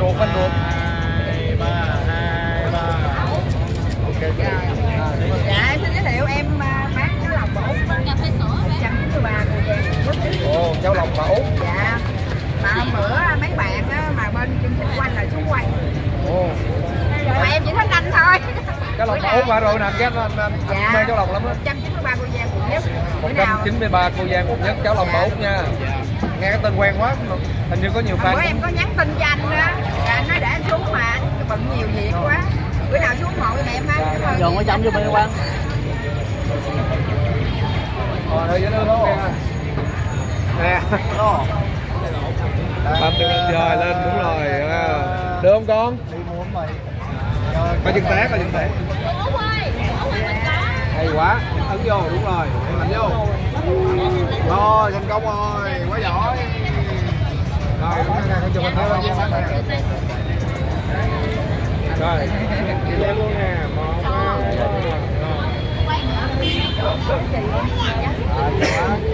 ruột phanh ruột hai ba hai ba ok à. Dạ em xin giới thiệu em à, bán cháo lòng bà Út cà phê sữa 193 cô vàng nhất ồ cháu lòng bà út. Dạ. Mà bữa mấy bạn á, mà bên chương trình quanh là xuống quay ồ. Mà em chỉ thích anh thôi. Cháu lòng bà út mà rồi nè ghét anh anh, anh Dạ. mê cháu lòng lắm á. 193 cô vàng quận nhất Bữa nào 193 cô Giang một nhất cháu lòng bà út nha. Nghe cái tên quen quá hình như có nhiều fan bữa em có nhắn tin cho anh đó Dạ anh nói để anh xuống mà anh bận nhiều việc quá. Bữa nào xuống ngồi mẹ em ăn dọn ở trong cho bên quan Rồi đây không nghe nè. Bấm được lên trời lên đúng rồi à. được không? Con. Đi muốn mày có chân té có chân té. Út ơi út ơi mình có hay quá. Ấn vô đúng rồi. Mạnh vô. Rồi thành công rồi quá giỏi rồi đúng rồi con chụp hình theo lên rồi đi luôn nè một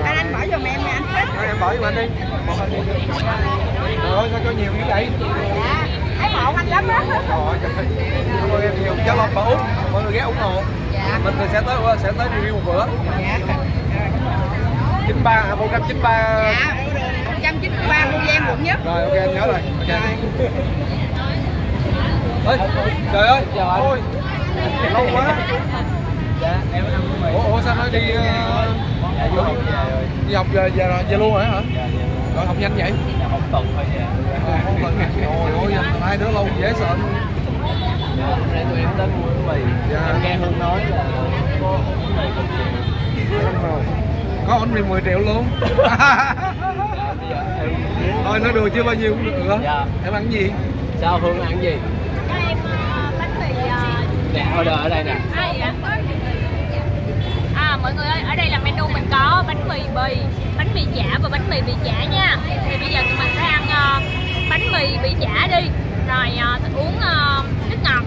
Anh anh bỏ giùm em nha anh rồi em bỏ cho anh đi một hình đi rồi sao có nhiều như vậy Dạ Thấy mộ anh lắm á rồi ơn em nhiều cháu long bà út. Mọi người ghé ủng hộ. Dạ. Mình sẽ tới sẽ tới review một bữa. Dạ. 93 à, 193 Dạ 193 cô Giang quận nhất. Rồi ok anh nhớ rồi. Ok. Ơi trời ơi. Lâu quá. Dạ em ăn với mày ủa, ủa sao nó đi uh, dạ vô học về rồi. đi học giờ giờ về luôn rồi hả? Dạ dạ. Rồi học nhanh vậy? Dạ học tuần thôi dạ ôi ôi hai đứa lâu dễ sợ dạ hôm nay tụi em tới mua bánh mì. Dạ. em nghe hương nói là có bánh mì kỳ rồi có mì 10 triệu luôn. Thôi nói đùa chưa bao nhiêu cũng được Dạ. em ăn gì? Sao hương ăn gì? Cho em ờ, bánh mì ờ, nè order ở đây nè. Ai vậy? À mọi người ơi ở đây là menu mình có bánh mì bì bánh mì chả và bánh mì bị chả nha. Thì bây giờ tụi mình sẽ ăn ờ, bánh mì bị chả đi. Rồi ờ, uống nước ngọt.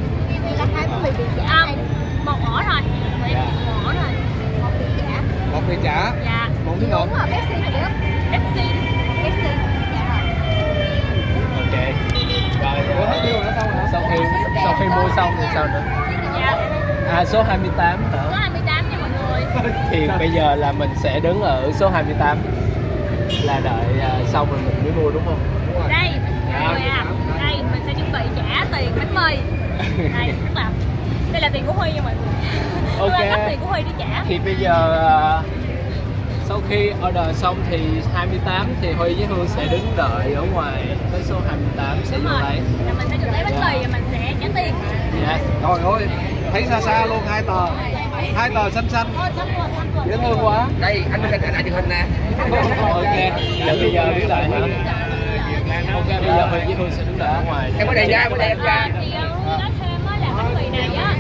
Là hai bánh mì bị à, một ổ thôi một mì chả dạ. Một nước Đúng rồi Pepsi này nữa Pepsi. Pepsi. Dạ. Ok. Rồi ủa hết tiêu rồi xong hả? sau khi sau khi mua xong thì sao nữa? Dạ. À số 28 hả? Số 28 nha mọi người. Thì bây giờ là mình sẽ đứng ở số 28 là đợi à, xong rồi mình mới mua đúng không? Đúng rồi. Đây mọi người à đây mình sẽ chuẩn bị trả tiền bánh mì. Đây tức là đây là tiền của huy nha mọi người. Ok. Tôi ăn tiền của huy đi trả. Thì bây giờ à, sau khi order xong thì 28 thì Huy với Hương sẽ đứng đợi ở ngoài. Tới số 28 sẽ rồi. lấy. Là mình sẽ chuẩn lấy bánh mì và mình sẽ trả tiền. Dạ. Trời ơi, thấy xa xa luôn hai tờ. Hai tờ xanh xanh. Dễ thương quá. Đây anh cạnh lại chụp hình nè. Ok. Vậy bây giờ đứng đợi hả? Ok bây giờ Huy với Hương sẽ đứng đợi ở ngoài. Em ở đây ra ở đây em ra à, thì ờ, Huy nói thêm á là bánh mì này á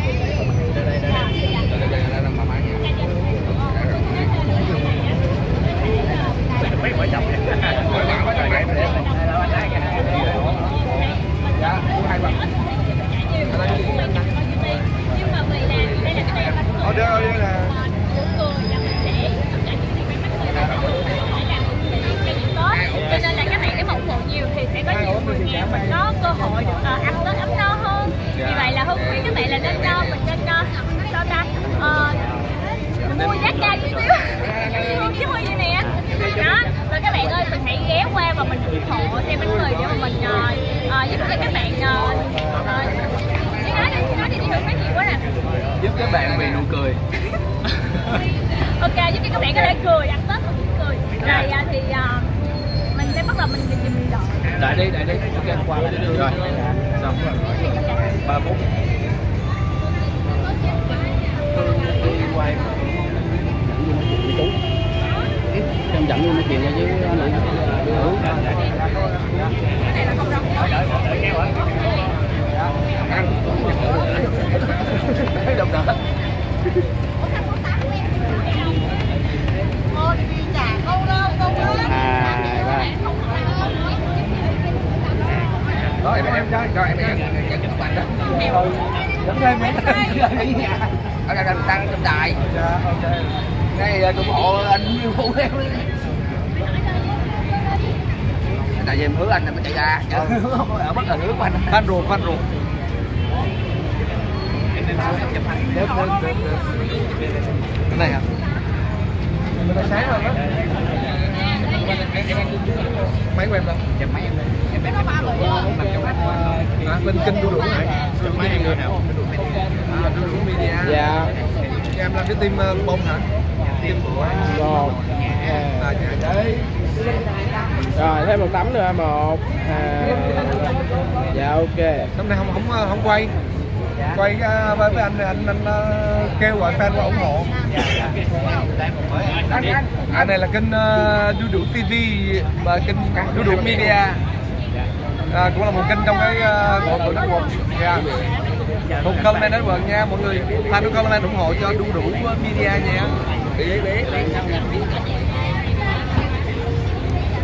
mấy vợ chồng nè mấy bạn mấy bạn này dạ hai bạn nhưng mà vì là đây là cái bánh mì order order nè nụ cười là mình sẽ tất cả những gì về bánh mì là phải làm từ thiện cho dịp Tết cho nên là các bạn nếu mà ủng hộ nhiều thì sẽ có nhiều người nghèo mình có cơ hội được ờ, ăn Tết ấm no hơn vì vậy là hưng khuyến các bạn là nên cho mình nên cho sao ta Ờ, mình mua giá cao chút xíu hương với huy như nè đó rồi các bạn ơi mình hãy ghé qua và mình ủng hộ xem bánh mì để mà mình ờ, ờ, giúp cho các bạn ờ, ờ, đi nói đi đi nói đi đi hương nói nhiều quá nè giúp các bạn vì nụ cười. Ok giúp cho các bạn có thể cười ăn tết không cười. Rồi. À, thì à, mình sẽ bắt đầu mình mình mình đợi đợi đi đợi đi. Ok qua lại. Rồi. Xong ba phút. Quay em dẫn luôn nói chuyện chứ là thấy đồng đỡ Ô đi à ba đó em em trai rồi em nhận nhận nhận bạn đó. Dẫn thêm mấy ở đây là tăng trong đại đây ủng hộ anh yêu phụ em. Đây về em hứa anh là mới chạy ra. Chứ ở bất là hứa của anh. Fan ruột, fan ruột. em em em chụp hình được, được, được. Cái này hả? Cái sáng rồi đó. Máy của em đâu? chụp máy em lên em em À, bên kênh đu đủ này. chụp máy em đi nào À, đu đủ media. dạ Em làm cái team bông hả? Team của rồi à, dạ, đấy. rồi thêm một tấm nữa một à, dạ ok tấm nay không không không quay. Quay ờ, với với anh anh anh ờ, kêu gọi fan qua ủng hộ. anh anh À, này là kênh uh, Đu Đủ TV và kênh Đu Đủ Media. À, cũng là một kênh trong cái uh, của của Network. Yeah. Một comment Network nha mọi người. Fan của comment ủng hộ cho Đu Đủ Media nha.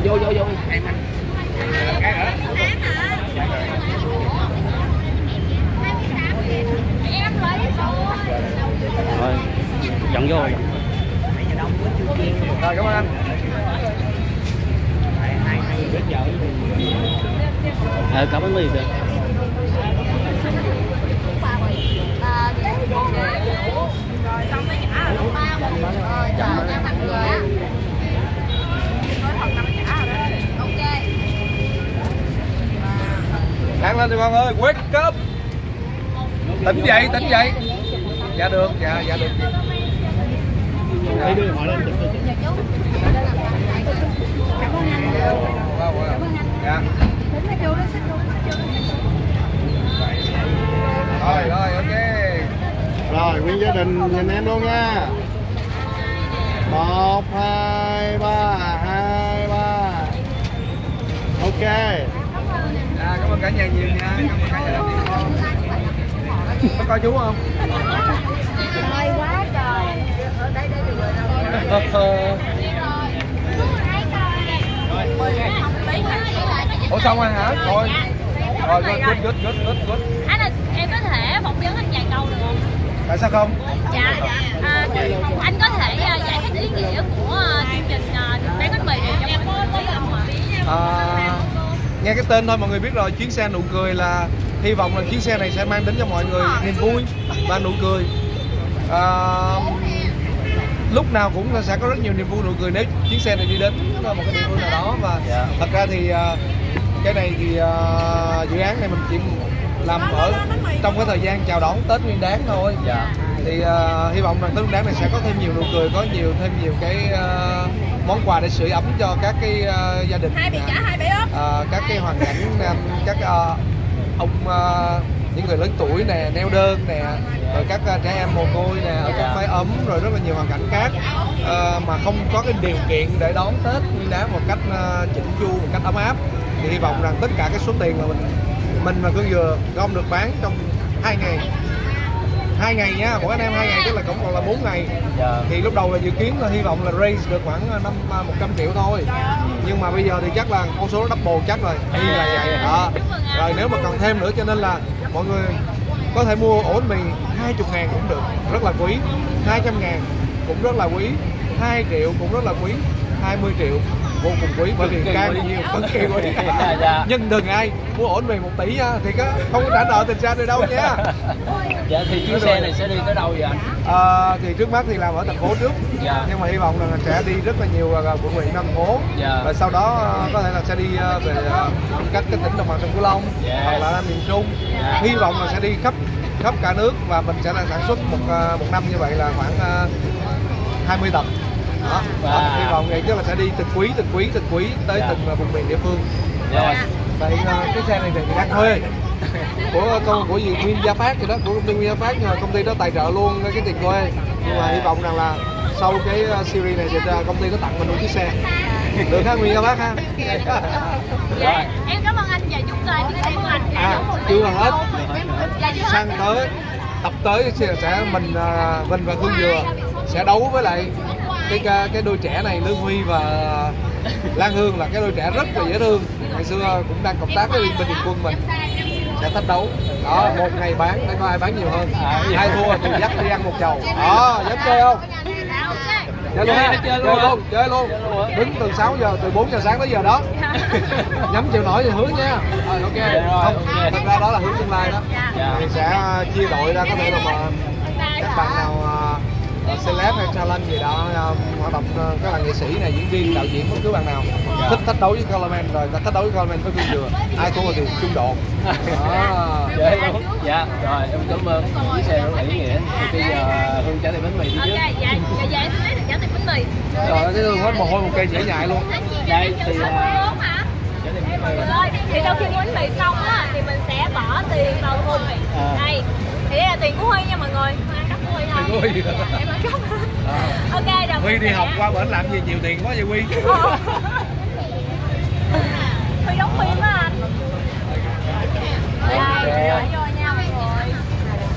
vô vô vô em anh cái nữa em lấy rồi dẫn vô rồi Rồi cảm ơn anh. ờ cảm ơn mì được rồi xong mới trả rồi Sáng lên đi con ơi, wake up. Tỉnh dậy, tỉnh dậy. Dạ được, dạ dạ được. Wow, wow. Dạ. Rồi, rồi, ok. Rồi, nguyên gia đình nhìn em luôn nha. Một, hai, ba, hai, ba. Ok. Dạ, cảm ơn cả nhà nhiều nha. Cảm ơn cả nhà. Có coi chú không? Hay quá trời ở đây đây Ủa xong rồi hả? Rồi. Rồi, good, good, good, good, good, good. anh là em có thể phỏng vấn anh vài câu được không Tại sao không? dạ à, anh có thể à, giải thích ý nghĩa của à, chương trình à, bán bánh mì cho mình biết không ạ À, nghe cái tên thôi mọi người biết rồi chuyến xe nụ cười là hy vọng là chuyến xe này sẽ mang đến cho mọi người niềm vui và nụ cười. À, lúc nào cũng sẽ có rất nhiều niềm vui nụ cười nếu chuyến xe này đi đến một cái địa phương nào đó. Và thật ra thì à, cái này thì à, dự án này mình chỉ làm ở trong cái thời gian chào đón Tết Nguyên Đán thôi. Dạ. Thì à, hy vọng rằng Tết Nguyên Đán này sẽ có thêm nhiều nụ cười có nhiều thêm nhiều cái à, món quà để sưởi ấm cho các cái à, gia đình hai bị trả hai bị ốp. Các cái hoàn cảnh à, các à, ông à, những người lớn tuổi nè neo đơn nè rồi các à, trẻ em mồ côi nè ở các mái ấm rồi rất là nhiều hoàn cảnh khác à, mà không có cái điều kiện để đón Tết Nguyên Đán một cách chỉnh chu một cách ấm áp thì hy vọng rằng tất cả cái số tiền mà mình mình và cương dừa gom được bán trong hai ngày. Hai ngày nha mỗi anh em hai ngày tức là cũng còn là 4 ngày. Dạ. Thì lúc đầu là dự kiến là hy vọng là raise được khoảng năm một trăm triệu thôi. Nhưng mà bây giờ thì chắc là con số nó double chắc rồi. Y là vậy? Đó rồi, nếu mà còn thêm nữa, cho nên là mọi người có thể mua ổ bánh mì 20 ngàn cũng được. Rất là quý. 200 ngàn cũng rất là quý. 2 triệu cũng rất là quý. 20 triệu vô cùng quý bởi vì càng nhiều cực kỳ quý Dạ, dạ. nhưng đừng ai mua ổn về một tỷ nha thì có không có trả nợ tình ra được đâu nha dạ thì chuyến xe này sẽ đi tới đâu vậy anh Ờ, thì trước mắt thì làm ở thành phố trước Dạ. nhưng mà hy vọng là sẽ đi rất là nhiều ờ, quận huyện thành phố Dạ. và sau đó có thể là sẽ đi về các cái tỉnh đồng bằng sông cửu long Dạ. hoặc là miền trung Dạ. hy vọng là sẽ đi khắp khắp cả nước và mình sẽ là sản xuất một một năm như vậy là khoảng ờ, 20 tập đó. Đó, hy vọng vậy chứ là sẽ đi từ quý từ quý từ quý tới Dạ. từng ờ, vùng miền địa phương. Dạ. rồi vậy ờ, cái xe này thì đang thuê. Của công của gì Nguyên Gia Phát gì đó của công ty Nguyên Gia Phát nhưng mà công ty đó tài trợ luôn cái tiền thuê. Nhưng mà hy vọng rằng là sau cái uh, series này thì công ty có tặng mình một chiếc xe. Được ha Nguyên Gia Phát ha. Dạ em cảm ơn anh và chúc anh cảm ơn anh. À chưa hết. Dạ chưa hết. Sang tới tập tới sẽ, sẽ mình mình và Hương Dừa sẽ đấu với lại cái cái, đôi trẻ này Lương Huy và Lan Hương là cái đôi trẻ rất là dễ thương. Ngày xưa cũng đang cộng tác với liên minh quân mình. Sẽ thách đấu. Đó một ngày bán để coi ai bán nhiều hơn? Ai thua thì dắt đi ăn một chầu. Đó dám chơi không? Chơi luôn Chơi, ha. chơi luôn. chơi luôn. Đứng từ 6 giờ từ 4 giờ sáng tới giờ đó. Nhắm chịu nổi thì hướng nha. Rồi ok. Dạ không thật ra đó là hướng tương lai đó. Dạ. thì sẽ ờ, chia đội ra có thể là mà các bạn nào uh, celeb hay talent gì đó uh, hoạt động uh, các bạn nghệ sĩ này diễn viên đạo diễn bất cứ bạn nào. Thích thách đấu với Coleman rồi thách đấu với Coleman với Phương Dừa ai thua thì chung độ. Đó. Chơi luôn. Dạ, rồi em cảm ơn chia sẻ rất là ý nghĩa. Thì bây giờ Hương trả tiền bánh mì đi ok trước. dạ dạ dạ em lấy được trả tiền bánh mì. Rồi thấy thương hết mồ hôi một cây chảy nhại luôn. Đây thì à, thì sau khi bánh mì xong á thì mình sẽ bỏ tiền vào thùng. À. đây thì đây là tiền của huy nha mọi người Huy thôi Huy. em ăn cắp À. ok rồi Huy đi học qua bển làm gì nhiều tiền quá vậy Huy Ờ. Huy đóng phim á anh đây để vô nha mọi người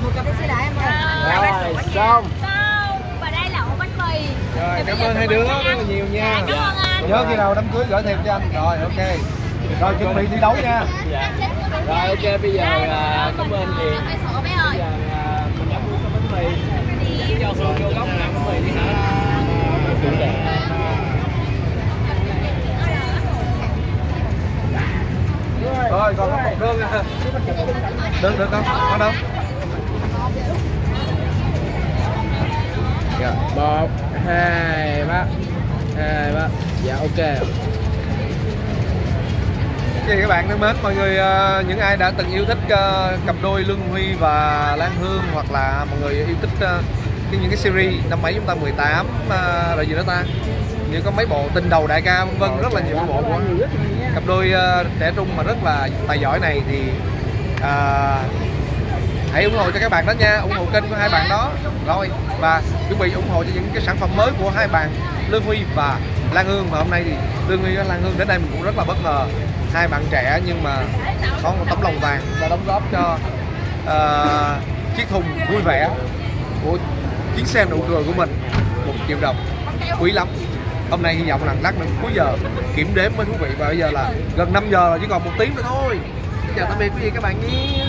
một cặp xe đá em ơi Rồi, xong. xong và đây là ổ bánh mì Rồi, cảm ơn hai đứa rất là ăn. nhiều nha. Dạ, cảm ơn anh nhớ khi nào đám cưới gửi thêm cho anh rồi ok rồi chuẩn bị thi đấu nha Dạ. Rồi ok bây giờ à, cảm ơn Hiền. Cái sổ bé Bây ơi giờ à, mình cho vô góc ăn đi hả? Chủ đề. rồi còn có một đơn đơn được không có đâu dạ, một, hai, ba, hai, ba. Dạ ok. Thì các bạn thân mến, mọi người ờ, những ai đã từng yêu thích ờ, cặp đôi Lương Huy và Lan Hương hoặc là mọi người yêu thích ờ, cái- những cái series năm mấy chúng ta 18 uh, rồi gì đó ta? Như có mấy bộ tình đầu đại ca vân vân rất là nhiều bộ của cặp đôi trẻ trung mà rất là tài giỏi này thì ờ, hãy ủng hộ cho các bạn đó nha. Ủng hộ kênh của hai bạn đó. Rồi và chuẩn bị ủng hộ cho những cái sản phẩm mới của hai bạn Lương Huy và Lan Hương. Mà hôm nay thì Lương Huy và Lan Hương đến đây mình cũng rất là bất ngờ hai bạn trẻ nhưng mà có một tấm lòng vàng đã đóng góp cho uh, chiếc thùng vui vẻ của chuyến xe nụ cười của mình. Một triệu đồng. Quý lắm. Hôm nay hy vọng là lát nữa cuối giờ kiểm đếm mới thú vị và bây giờ là gần 5 giờ rồi chỉ còn một tiếng nữa thôi. Xin chào tạm biệt quý vị các bạn nhé.